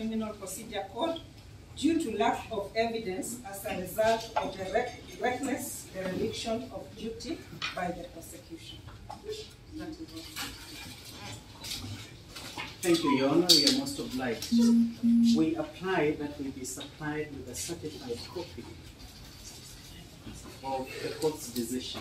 Criminal Procedure Code due to lack of evidence as a result of the rec- reckless dereliction of duty by the prosecution. Thank you, Your Honor. We are most obliged. We apply that we be supplied with a certified copy of the court's decision.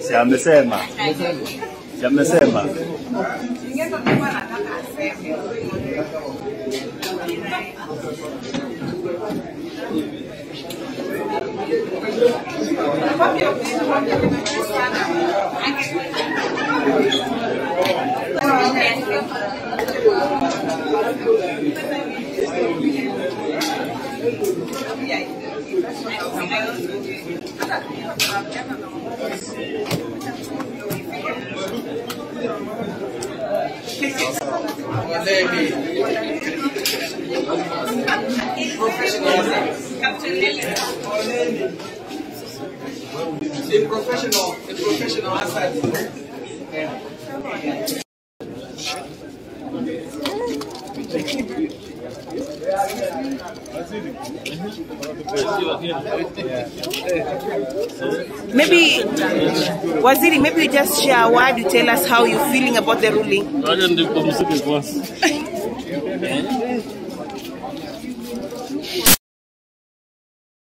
Si amesema. Si amesema. A professional, professional. Maybe, Waziri, maybe you just share a word, you tell us how you're feeling about the ruling. Wacha nipumzike kwanza.